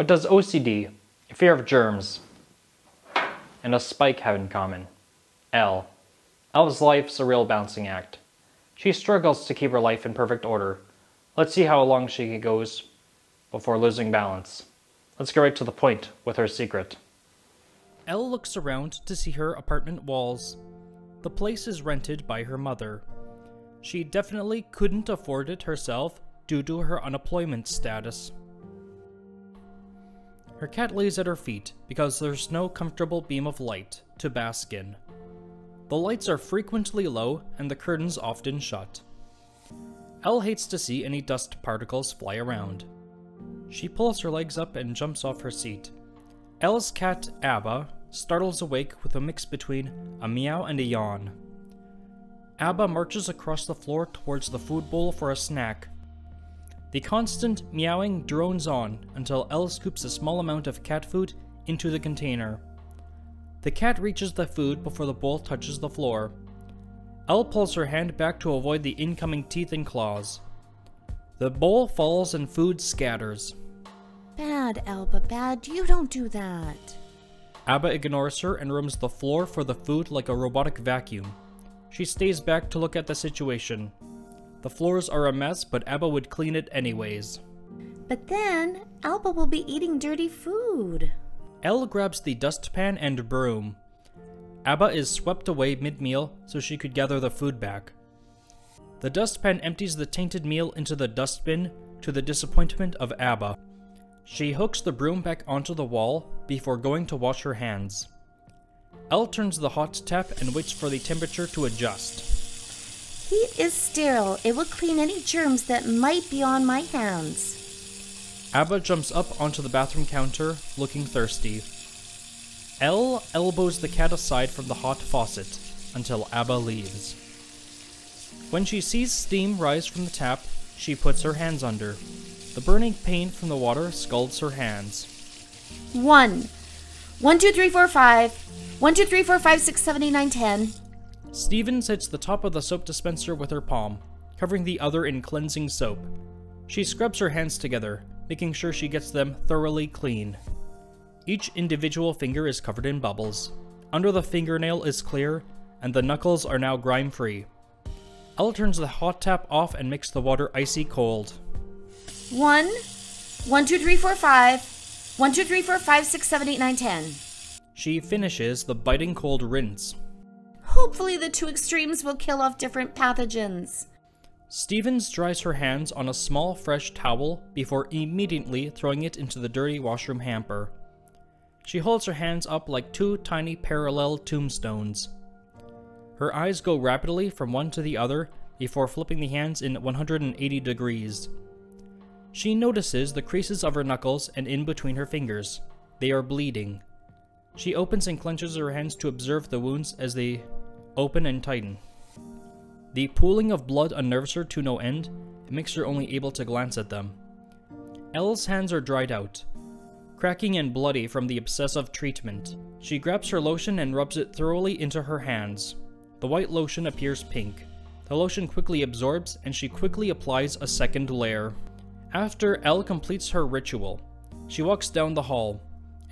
What does OCD, fear of germs, and a spike have in common? Elle. Elle's life's a real balancing act. She struggles to keep her life in perfect order. Let's see how long she goes before losing balance. Let's get right to the point with her secret. Elle looks around to see her apartment walls. The place is rented by her mother. She definitely couldn't afford it herself due to her unemployment status. Her cat lays at her feet because there's no comfortable beam of light to bask in. The lights are frequently low and the curtains often shut. Elle hates to see any dust particles fly around. She pulls her legs up and jumps off her seat. Elle's cat, Abba, startles awake with a mix between a meow and a yawn. Abba marches across the floor towards the food bowl for a snack. The constant meowing drones on until Elle scoops a small amount of cat food into the container. The cat reaches the food before the bowl touches the floor. Elle pulls her hand back to avoid the incoming teeth and claws. The bowl falls and food scatters. Bad, Elba, bad. You don't do that. Abba ignores her and roams the floor for the food like a robotic vacuum. She stays back to look at the situation. The floors are a mess, but Abba would clean it anyways. But then, Abba will be eating dirty food. Elle grabs the dustpan and broom. Abba is swept away mid-meal so she could gather the food back. The dustpan empties the tainted meal into the dustbin to the disappointment of Abba. She hooks the broom back onto the wall before going to wash her hands. Elle turns the hot tap and waits for the temperature to adjust. Heat is sterile. It will clean any germs that might be on my hands. Abba jumps up onto the bathroom counter, looking thirsty. Elle elbows the cat aside from the hot faucet until Abba leaves. When she sees steam rise from the tap, she puts her hands under. The burning pain from the water scalds her hands. One. One, two, three, four, five. One, two, three, four, five, six, seven, eight, nine, ten. Stevens hits the top of the soap dispenser with her palm, covering the other in cleansing soap. She scrubs her hands together, making sure she gets them thoroughly clean. Each individual finger is covered in bubbles. Under the fingernail is clear, and the knuckles are now grime free. Elle turns the hot tap off and makes the water icy cold. One. One, two, three, four, five. One, two, three, four, five, six, seven, eight, nine, ten. She finishes the biting cold rinse. Hopefully, the two extremes will kill off different pathogens. Stevens dries her hands on a small fresh towel before immediately throwing it into the dirty washroom hamper. She holds her hands up like two tiny parallel tombstones. Her eyes go rapidly from one to the other before flipping the hands in 180 degrees. She notices the creases of her knuckles and in between her fingers. They are bleeding. She opens and clenches her hands to observe the wounds as they open and tighten. The pooling of blood unnerves her to no end and makes her only able to glance at them. Elle's hands are dried out, cracking and bloody from the obsessive treatment. She grabs her lotion and rubs it thoroughly into her hands. The white lotion appears pink. The lotion quickly absorbs and she quickly applies a second layer. After Elle completes her ritual, she walks down the hall.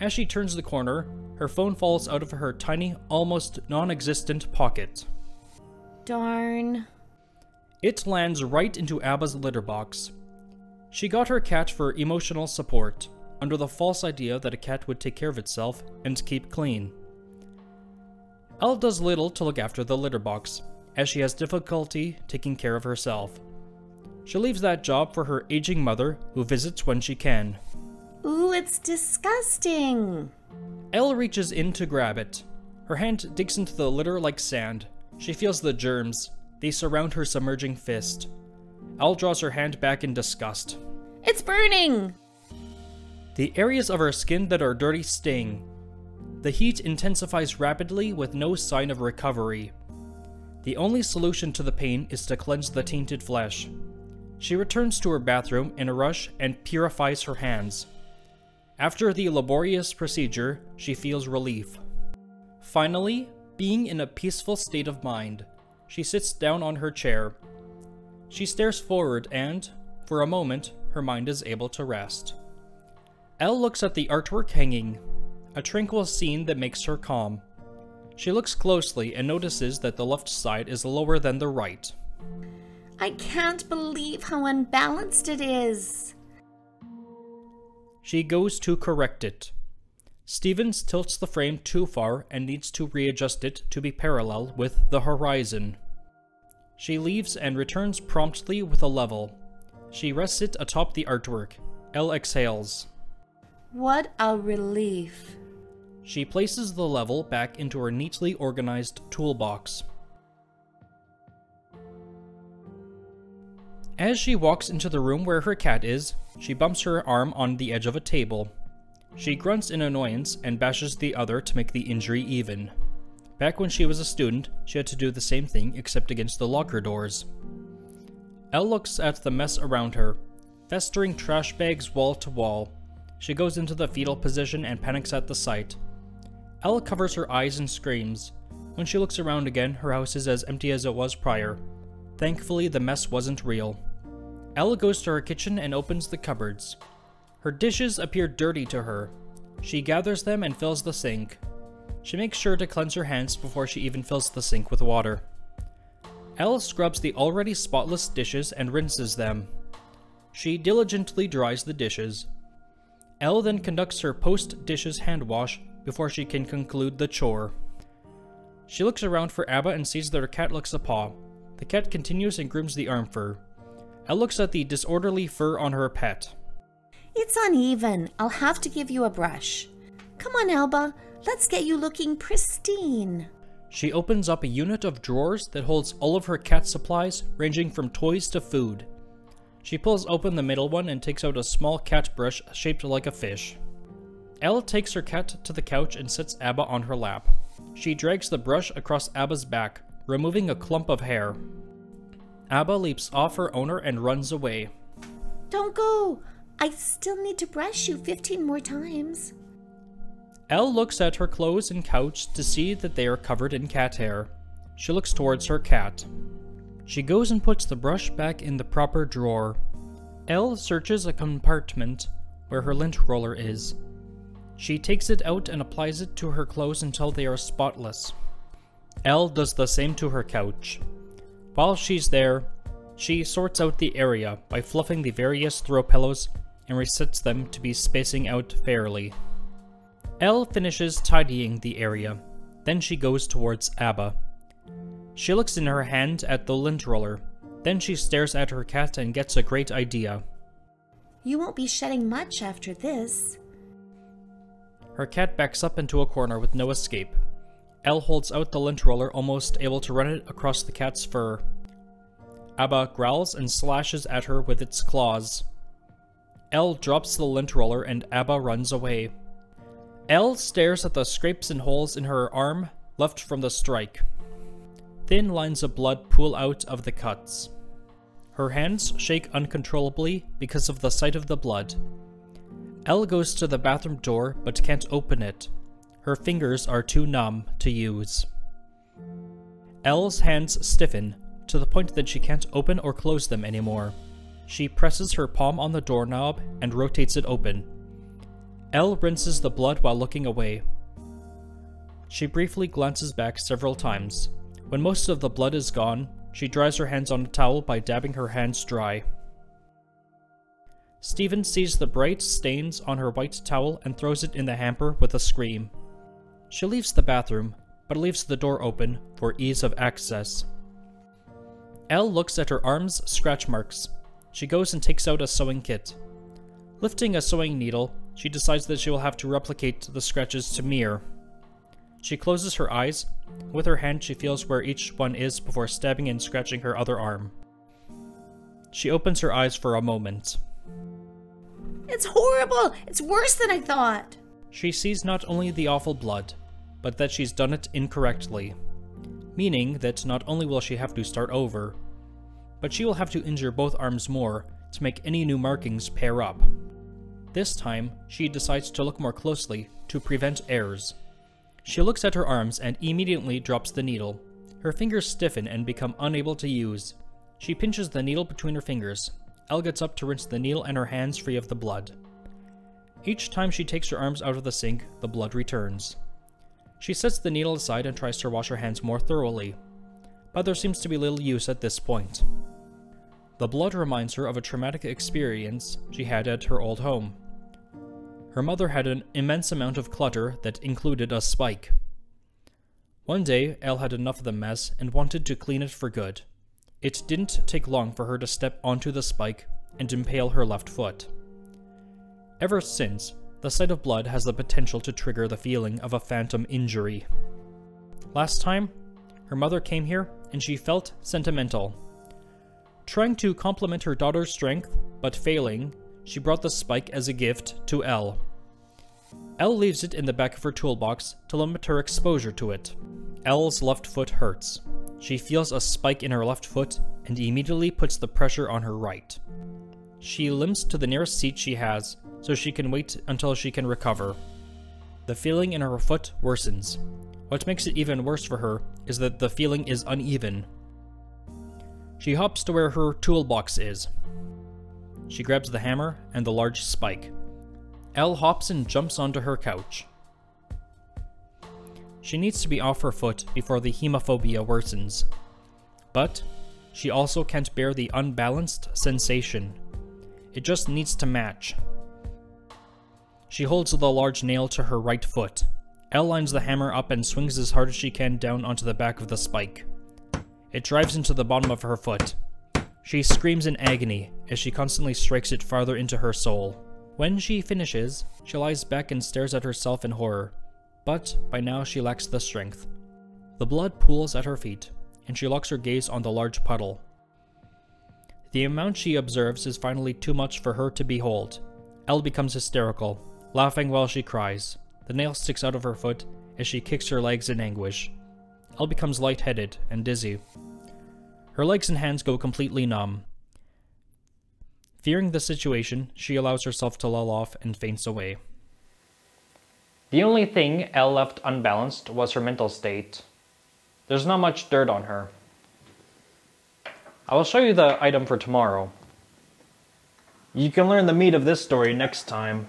As she turns the corner, her phone falls out of her tiny, almost non existent pocket. Darn. It lands right into Abba's litter box. She got her cat for emotional support, under the false idea that a cat would take care of itself and keep clean. Elle does little to look after the litter box, as she has difficulty taking care of herself. She leaves that job for her aging mother, who visits when she can. It's disgusting. Elle reaches in to grab it. Her hand digs into the litter like sand. She feels the germs. They surround her submerging fist. Elle draws her hand back in disgust. It's burning. The areas of her skin that are dirty sting. The heat intensifies rapidly with no sign of recovery. The only solution to the pain is to cleanse the tainted flesh. She returns to her bathroom in a rush and purifies her hands. After the laborious procedure, she feels relief. Finally, being in a peaceful state of mind, she sits down on her chair. She stares forward and, for a moment, her mind is able to rest. Elle looks at the artwork hanging, a tranquil scene that makes her calm. She looks closely and notices that the left side is lower than the right. I can't believe how unbalanced it is. She goes to correct it. Stevens tilts the frame too far and needs to readjust it to be parallel with the horizon. She leaves and returns promptly with a level. She rests it atop the artwork. Elle exhales. What a relief. She places the level back into her neatly organized toolbox. As she walks into the room where her cat is, she bumps her arm on the edge of a table. She grunts in annoyance and bashes the other to make the injury even. Back when she was a student, she had to do the same thing except against the locker doors. Elle looks at the mess around her, festering trash bags wall to wall. She goes into the fetal position and panics at the sight. Elle covers her eyes and screams. When she looks around again, her house is as empty as it was prior. Thankfully, the mess wasn't real. Elle goes to her kitchen and opens the cupboards. Her dishes appear dirty to her. She gathers them and fills the sink. She makes sure to cleanse her hands before she even fills the sink with water. Elle scrubs the already spotless dishes and rinses them. She diligently dries the dishes. Elle then conducts her post dishes hand wash before she can conclude the chore. She looks around for Abba and sees that her cat looks a paw. The cat continues and grooms the arm fur. Elle looks at the disorderly fur on her pet. It's uneven. I'll have to give you a brush. Come on, Elba. Let's get you looking pristine. She opens up a unit of drawers that holds all of her cat supplies, ranging from toys to food. She pulls open the middle one and takes out a small cat brush shaped like a fish. Elle takes her cat to the couch and sits Abba on her lap. She drags the brush across Abba's back, removing a clump of hair. Abba leaps off her owner and runs away. Don't go. I still need to brush you 15 more times. Elle looks at her clothes and couch to see that they are covered in cat hair. She looks towards her cat. She goes and puts the brush back in the proper drawer. Elle searches a compartment where her lint roller is. She takes it out and applies it to her clothes until they are spotless. Elle does the same to her couch. While she's there, she sorts out the area by fluffing the various throw pillows and resets them to be spacing out fairly. Elle finishes tidying the area, then she goes towards Abba. She looks in her hand at the lint roller, then she stares at her cat and gets a great idea. You won't be shedding much after this. Her cat backs up into a corner with no escape. Elle holds out the lint roller, almost able to run it across the cat's fur. Abba growls and slashes at her with its claws. Elle drops the lint roller and Abba runs away. Elle stares at the scrapes and holes in her arm left from the strike. Thin lines of blood pool out of the cuts. Her hands shake uncontrollably because of the sight of the blood. Elle goes to the bathroom door but can't open it. Her fingers are too numb to use. Elle's hands stiffen to the point that she can't open or close them anymore. She presses her palm on the doorknob and rotates it open. Elle rinses the blood while looking away. She briefly glances back several times. When most of the blood is gone, she dries her hands on a towel by dabbing her hands dry. Stephen sees the bright stains on her white towel and throws it in the hamper with a scream. She leaves the bathroom, but leaves the door open for ease of access. Elle looks at her arms' scratch marks she goes and takes out a sewing kit. Lifting a sewing needle, she decides that she will have to replicate the scratches to mirror. She closes her eyes. With her hand, she feels where each one is before stabbing and scratching her other arm. She opens her eyes for a moment. It's horrible! It's worse than I thought! She sees not only the awful blood, but that she's done it incorrectly. Meaning that not only will she have to start over, but she will have to injure both arms more to make any new markings pair up. This time, she decides to look more closely to prevent errors. She looks at her arms and immediately drops the needle. Her fingers stiffen and become unable to use. She pinches the needle between her fingers. Elle gets up to rinse the needle and her hands free of the blood. Each time she takes her arms out of the sink, the blood returns. She sets the needle aside and tries to wash her hands more thoroughly, but there seems to be little use at this point. The blood reminds her of a traumatic experience she had at her old home. Her mother had an immense amount of clutter that included a spike. One day, Elle had enough of the mess and wanted to clean it for good. It didn't take long for her to step onto the spike and impale her left foot. Ever since, the sight of blood has the potential to trigger the feeling of a phantom injury. Last time, her mother came here and she felt sentimental. Trying to compliment her daughter's strength, but failing, she brought the spike as a gift to Elle. Elle leaves it in the back of her toolbox to limit her exposure to it. Elle's left foot hurts. She feels a spike in her left foot and immediately puts the pressure on her right. She limps to the nearest seat she has so she can wait until she can recover. The feeling in her foot worsens. What makes it even worse for her is that the feeling is uneven. She hops to where her toolbox is. She grabs the hammer and the large spike. Elle hops and jumps onto her couch. She needs to be off her foot before the hemophobia worsens. But she also can't bear the unbalanced sensation. It just needs to match. She holds the large nail to her right foot. Elle lines the hammer up and swings as hard as she can down onto the back of the spike. It drives into the bottom of her foot. She screams in agony as she constantly strikes it farther into her sole. When she finishes, she lies back and stares at herself in horror, but by now she lacks the strength. The blood pools at her feet, and she locks her gaze on the large puddle. The amount she observes is finally too much for her to behold. Elle becomes hysterical, laughing while she cries. The nail sticks out of her foot as she kicks her legs in anguish. Elle becomes lightheaded and dizzy. Her legs and hands go completely numb. Fearing the situation, she allows herself to lull off and faints away. The only thing Elle left unbalanced was her mental state. There's not much dirt on her. I will show you the item for tomorrow. You can learn the meat of this story next time.